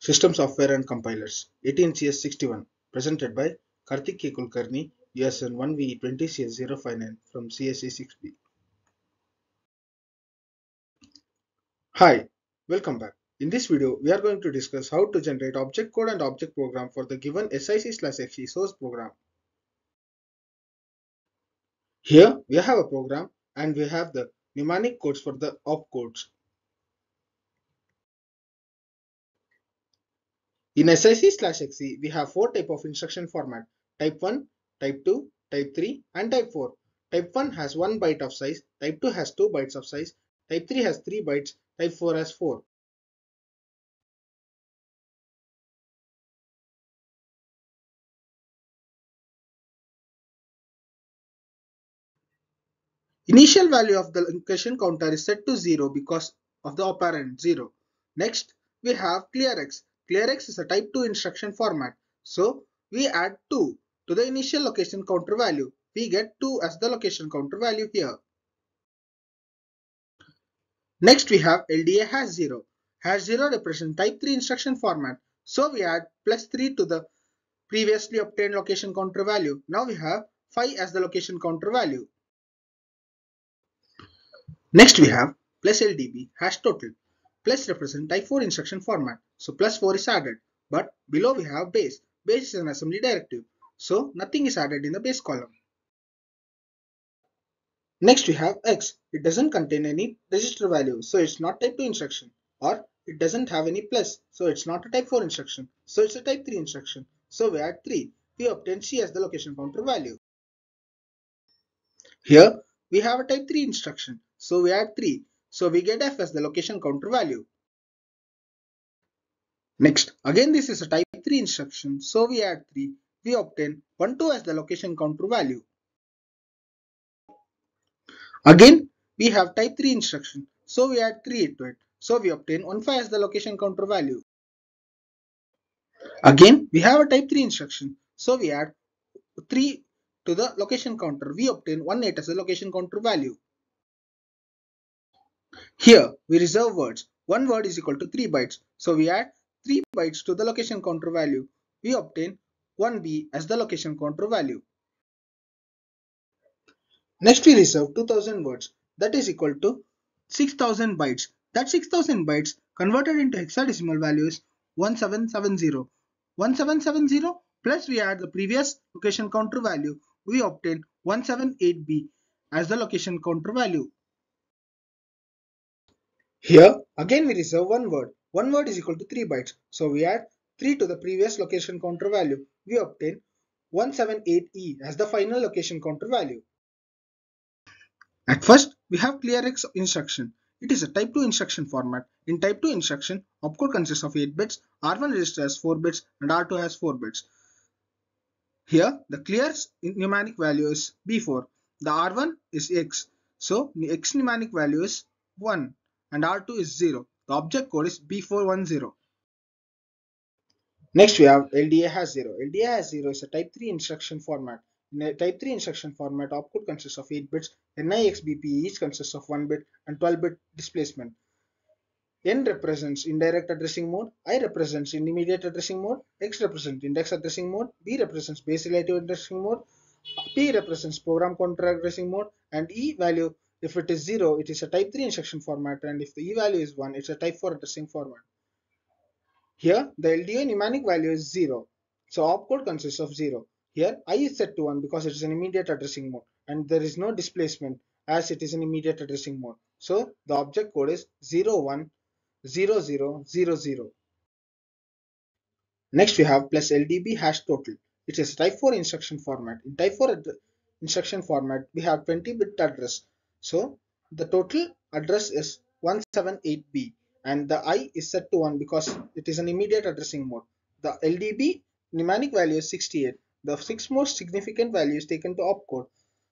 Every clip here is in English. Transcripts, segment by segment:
System Software and Compilers 18CS61 presented by Karthik K. Kulkarni USN 1V 20CS059 from CSE 6B. Hi, welcome back. In this video, we are going to discuss how to generate object code and object program for the given SIC slash XE source program. Here we have a program and we have the mnemonic codes for the opcodes. In SIC slash XE, we have four type of instruction format, type 1, type 2, type 3 and type 4. Type 1 has 1 byte of size, type 2 has 2 bytes of size, type 3 has 3 bytes, type 4 has 4. Initial value of the location counter is set to 0 because of the operand 0. Next, we have clearx. Clearx is a type 2 instruction format. So, we add 2 to the initial location counter value. We get 2 as the location counter value here. Next, we have LDA hash 0. Hash 0 represents type 3 instruction format. So, we add plus 3 to the previously obtained location counter value. Now, we have 5 as the location counter value. Next we have plus LDB hash total. Plus represent type 4 instruction format. So plus 4 is added. But below we have base. Base is an assembly directive. So nothing is added in the base column. Next we have X. It doesn't contain any register value. So it's not type 2 instruction. Or it doesn't have any plus. So it's not a type 4 instruction. So it's a type 3 instruction. So we add 3. We obtain C as the location counter value. Here we have a type 3 instruction. So we add 3. So we get f as the location counter value. Next, again this is a type 3 instruction. So we add 3. We obtain 1 2 as the location counter value. Again, we have type 3 instruction. So we add 3 to it. So we obtain 1 5 as the location counter value. Again, we have a type 3 instruction. So we add 3 to the location counter. We obtain 1 8 as the location counter value. Here we reserve words. One word is equal to 3 bytes. So we add 3 bytes to the location counter value. We obtain 1b as the location counter value. Next we reserve 2000 words. That is equal to 6000 bytes. That 6000 bytes converted into hexadecimal value is 1770. 1770 plus we add the previous location counter value. We obtain 178b as the location counter value. Here again we reserve one word. One word is equal to 3 bytes. So we add 3 to the previous location counter value. We obtain 178e as the final location counter value. At first we have clearx instruction. It is a type 2 instruction format. In type 2 instruction, opcode consists of 8 bits, R1 register has 4 bits and R2 has 4 bits. Here the clear mnemonic value is B4. The R1 is X. So the X mnemonic value is 1 and R2 is 0. The object code is B410. Next we have LDA has 0. LDA has 0 is a type 3 instruction format. In a type 3 instruction format, opcode consists of 8 bits, NIXBP each consists of 1 bit and 12 bit displacement. N represents indirect addressing mode, I represents immediate addressing mode, X represents index addressing mode, B represents base relative addressing mode, P represents program counter addressing mode, and E value if it is 0, it is a type 3 instruction format and if the E value is 1, it's a type 4 addressing format. Here, the LDA mnemonic value is 0. So opcode consists of 0. Here, I is set to 1 because it is an immediate addressing mode and there is no displacement as it is an immediate addressing mode. So the object code is 010000. Next we have plus LDB hash total. It is type 4 instruction format. In type 4 instruction format, we have 20 bit address so the total address is 178B and the I is set to 1 because it is an immediate addressing mode. The LDB mnemonic value is 68. The six most significant values taken to opcode.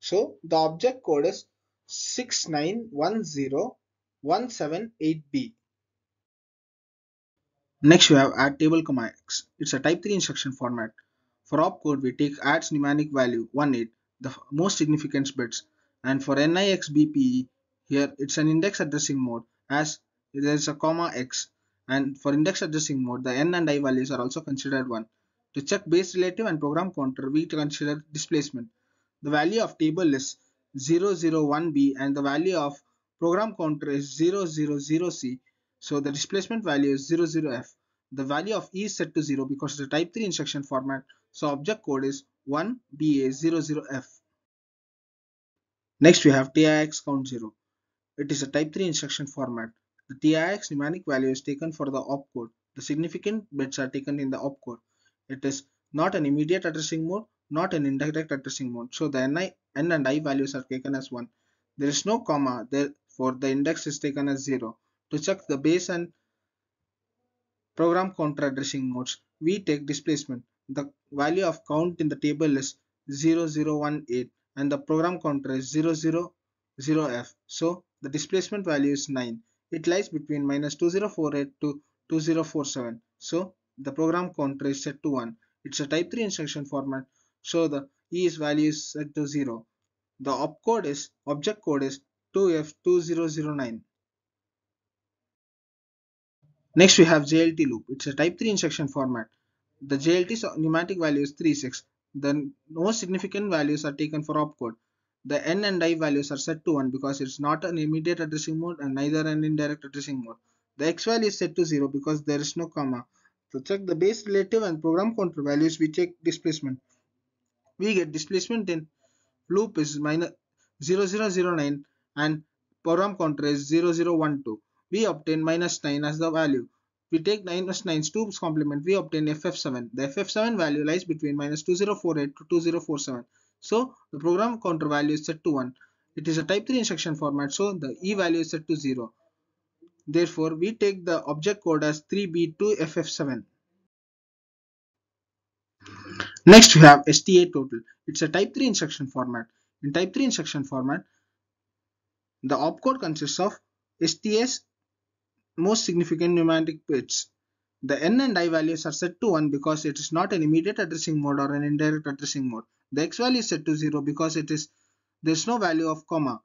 So the object code is 6910178B. Next we have add table comma x. It's a type 3 instruction format. For opcode we take adds mnemonic value 18, the most significant bits and for NIXBPE here it's an index addressing mode as there is a comma x and for index addressing mode the n and i values are also considered 1. To check base relative and program counter we consider displacement. The value of table is 001b and the value of program counter is 000c so the displacement value is 00f. The value of e is set to 0 because it's a type 3 instruction format so object code is 1BA00F. Next we have TIX count 0. It is a type 3 instruction format. The TIX mnemonic value is taken for the opcode. The significant bits are taken in the opcode. It is not an immediate addressing mode, not an indirect addressing mode. So the NI, N and I values are taken as 1. There is no comma, therefore the index is taken as 0. To check the base and program counter addressing modes, we take displacement. The value of count in the table is 0018 and the program counter is 000f. So the displacement value is 9. It lies between minus 2048 to 2047. So the program counter is set to 1. It's a type 3 instruction format. So the E's value is set to 0. The opcode is object code is 2F2009. Next we have JLT loop. It's a type 3 instruction format. The JLT's mnemonic value is 36. The no significant values are taken for opcode. The N and I values are set to 1 because it's not an immediate addressing mode and neither an indirect addressing mode. The X value is set to 0 because there is no comma. To check the base relative and program counter values, we check displacement. We get displacement in loop is minus 0009 and program counter is 0012. We obtain minus 9 as the value we take minus 9's 2's complement, we obtain FF7. The FF7 value lies between minus 2048 to 2047. So the program counter value is set to 1. It is a type 3 instruction format, so the E value is set to 0. Therefore, we take the object code as 3B2FF7. Next, we have STA total. It's a type 3 instruction format. In type 3 instruction format, the opcode consists of STS most significant mnemonic bits. The N and I values are set to 1 because it is not an immediate addressing mode or an indirect addressing mode. The X value is set to 0 because it is there is no value of comma.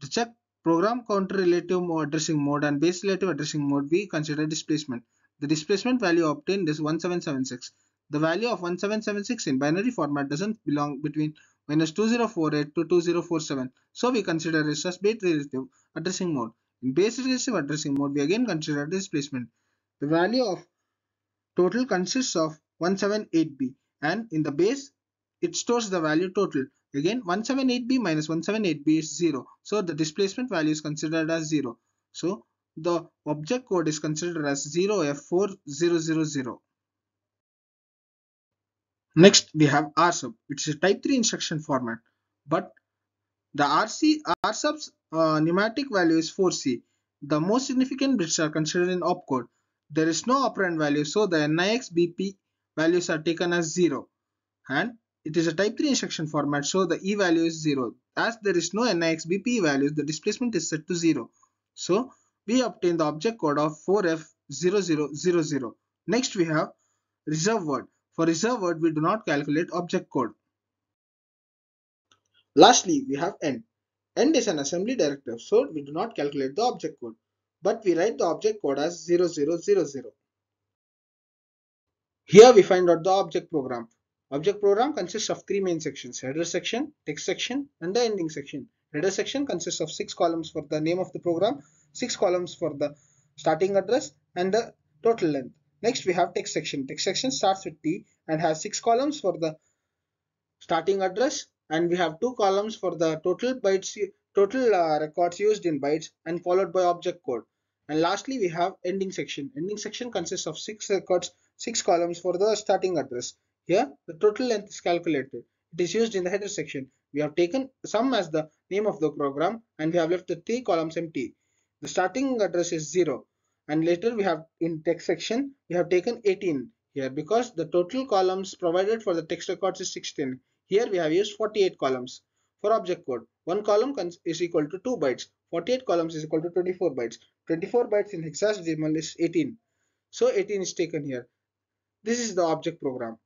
To check program counter relative addressing mode and base relative addressing mode, we consider displacement. The displacement value obtained is 1776. The value of 1776 in binary format doesn't belong between minus 2048 to 2047. So we consider this as base relative addressing mode. Base relative addressing mode, we again consider displacement. The value of total consists of 178b and in the base it stores the value total. Again 178b minus 178b is 0. So the displacement value is considered as 0. So the object code is considered as 0f4000. Next we have rsub. It's a type 3 instruction format but the RC rsub's uh, mnemonic value is 4C. The most significant bits are considered in opcode. There is no operand value, so the NIX BP values are taken as 0. And it is a type 3 instruction format, so the E value is 0. As there is no NIX BP values, the displacement is set to 0. So we obtain the object code of 4F0000. Next we have reserve word. For reserve word, we do not calculate object code. Lastly, we have end. End is an assembly directive, so we do not calculate the object code, but we write the object code as 0000. Here we find out the object program. Object program consists of three main sections, header section, text section, and the ending section. Header section consists of six columns for the name of the program, six columns for the starting address, and the total length. Next we have text section. Text section starts with T and has six columns for the starting address, and we have two columns for the total bytes total uh, records used in bytes and followed by object code. And lastly we have ending section. Ending section consists of six records six columns for the starting address. Here the total length is calculated. It is used in the header section. We have taken sum as the name of the program and we have left the three columns empty. The starting address is 0 and later we have in text section we have taken 18 here because the total columns provided for the text records is 16 here we have used 48 columns. For object code, one column is equal to 2 bytes. 48 columns is equal to 24 bytes. 24 bytes in hexadecimal is 18. So 18 is taken here. This is the object program.